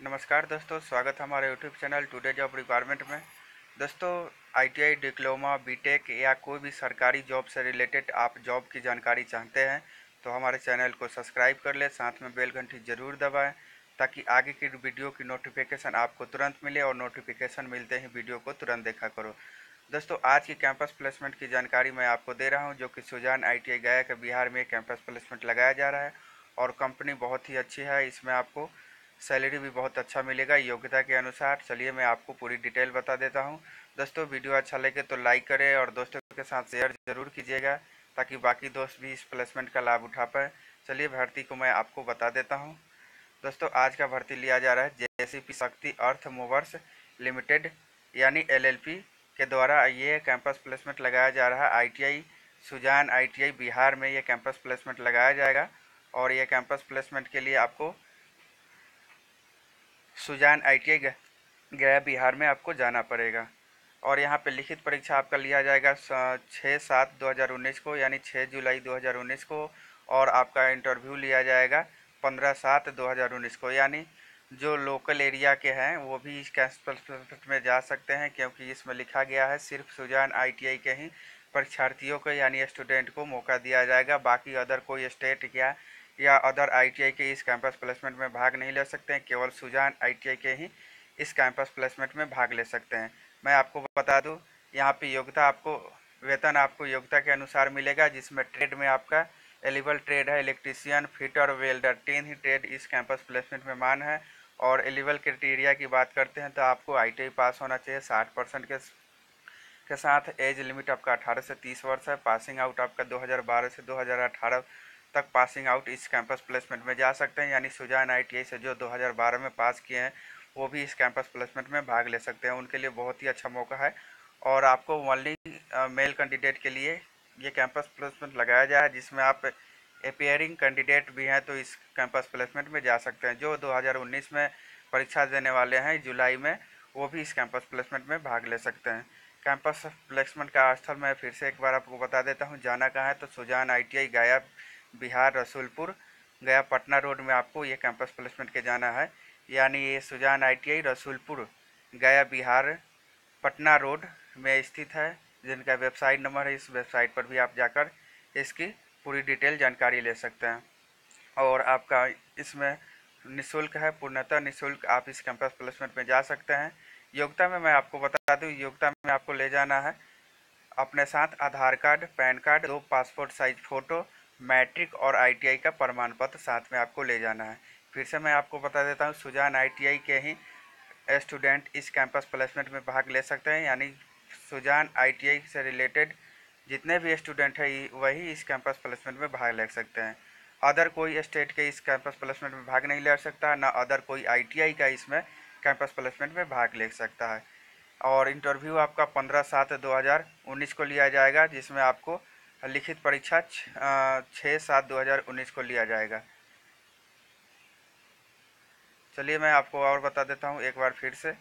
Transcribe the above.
नमस्कार दोस्तों, स्वागत है हमारे YouTube channel today job requirement में। दोस्तों आईटीआई डिप्लोमा बीटेक या कोई भी सरकारी जॉब से रिलेटेड आप जॉब की जानकारी चाहते हैं तो हमारे चैनल को सब्सक्राइब कर लें, साथ में बेल घंटी ज़रूर दबाएँ, ताकि आगे की वीडियो की नोटिफिकेशन आपको तुरंत मिले और नोटिफिकेशन मिलते ही वीडियो को तुरंत देखा करो। दोस्तों, आज की कैंपस प्लेसमेंट की जानकारी मैं आपको दे रहा हूँ, जो कि सुजान आई गया के बिहार में कैंपस प्लेसमेंट लगाया जा रहा है, और कंपनी बहुत ही अच्छी है, इसमें आपको सैलरी भी बहुत अच्छा मिलेगा, योग्यता के अनुसार। चलिए मैं आपको पूरी डिटेल बता देता हूँ। दोस्तों, वीडियो अच्छा लगे तो लाइक करें और दोस्तों के साथ शेयर ज़रूर कीजिएगा, ताकि बाकी दोस्त भी इस प्लेसमेंट का लाभ उठा पाए। चलिए, भर्ती को मैं आपको बता देता हूँ। दोस्तों, आज का भर्ती लिया जा रहा है JCP Shakti earth movers limited, यानी एलएलपी के द्वारा ये कैंपस प्लेसमेंट लगाया जा रहा है। आईटीआई, सुजान आईटीआई बिहार में ये कैंपस प्लेसमेंट लगाया जाएगा और ये कैंपस प्लेसमेंट के लिए आपको सुजान आई गया बिहार में, आपको जाना पड़ेगा। और यहाँ पे लिखित परीक्षा आपका लिया जाएगा छः सात दो हज़ार उन्नीस को, यानी छः जुलाई दो हज़ार उन्नीस को, और आपका इंटरव्यू लिया जाएगा पंद्रह सात दो हज़ार उन्नीस को। यानी जो लोकल एरिया के हैं, वो भी इस कैंपस में जा सकते हैं, क्योंकि इसमें लिखा गया है सिर्फ़ सुजान आईटीआई के ही परीक्षार्थियों को, यानी स्टूडेंट को मौका दिया जाएगा। बाकी अदर कोई स्टेट या या अदर आईटीआई के इस कैंपस प्लेसमेंट में भाग नहीं ले सकते हैं, केवल सुजान आईटीआई के ही इस कैंपस प्लेसमेंट में भाग ले सकते हैं। मैं आपको बता दूँ, यहाँ पे योग्यता आपको, वेतन आपको योग्यता के अनुसार मिलेगा, जिसमें ट्रेड में आपका एलिबल ट्रेड है इलेक्ट्रीशियन फिटर वेल्डर तीन ही ट्रेड इस कैंपस प्लेसमेंट में मान है। और एलिबल क्राइटेरिया की बात करते हैं तो आपको आईटीआई पास होना चाहिए, साठ परसेंट के के साथ एज लिमिट आपका 18 से 30 वर्ष है पासिंग आउट आपका 2012 से 2018 तक पासिंग आउट इस कैंपस प्लेसमेंट में जा सकते हैं। यानी सुजान आई से जो 2012 में पास किए हैं, वो भी इस कैंपस प्लेसमेंट में भाग ले सकते हैं। उनके लिए बहुत ही अच्छा मौका है। और आपको ओनली मेल कैंडिडेट के लिए ये कैंपस प्लेसमेंट लगाया जाए जिसमें आप अपेयरिंग कैंडिडेट भी हैं तो इस कैंपस प्लेसमेंट में जा सकते हैं। जो 2019 में परीक्षा देने वाले हैं, जुलाई में, वो भी इस कैंपस प्लेसमेंट में भाग ले सकते हैं। कैंपस प्लेसमेंट का स्थल मैं फिर से एक बार आपको बता देता हूँ। जाना कहाँ है? तो सुजान आई गायब बिहार रसूलपुर, गया पटना रोड में आपको ये कैंपस प्लेसमेंट के जाना है। यानी ये सुजान आईटीआई रसूलपुर, गया बिहार, पटना रोड में स्थित है, जिनका वेबसाइट नंबर है, इस वेबसाइट पर भी आप जाकर इसकी पूरी डिटेल जानकारी ले सकते हैं। और आपका इसमें निःशुल्क है, पूर्णतः निःशुल्क आप इस कैंपस प्लेसमेंट में जा सकते हैं। योग्यता में मैं आपको बता दूँ, योग्यता में आपको ले जाना है। अपने साथ आधार कार्ड, पैन कार्ड, दो पासपोर्ट साइज़ फ़ोटो मैट्रिक और आईटीआई का प्रमाण पत्र साथ में आपको ले जाना है। फिर से मैं आपको बता देता हूँ, सुजान आईटीआई के ही स्टूडेंट इस कैंपस प्लेसमेंट में भाग ले सकते हैं, यानी सुजान आईटीआई से रिलेटेड जितने भी स्टूडेंट हैं वही इस कैंपस प्लेसमेंट में भाग ले सकते हैं। अदर कोई स्टेट के इस कैंपस प्लेसमेंट में भाग नहीं ले सकता, ना अदर कोई आईटीआई का इसमें कैंपस प्लेसमेंट में भाग ले सकता है। और इंटरव्यू आपका पंद्रह सात दो हज़ार उन्नीस को लिया जाएगा, जिसमें आपको लिखित परीक्षा छः सात दो हज़ार उन्नीस को लिया जाएगा। चलिए मैं आपको और बता देता हूँ एक बार फिर से।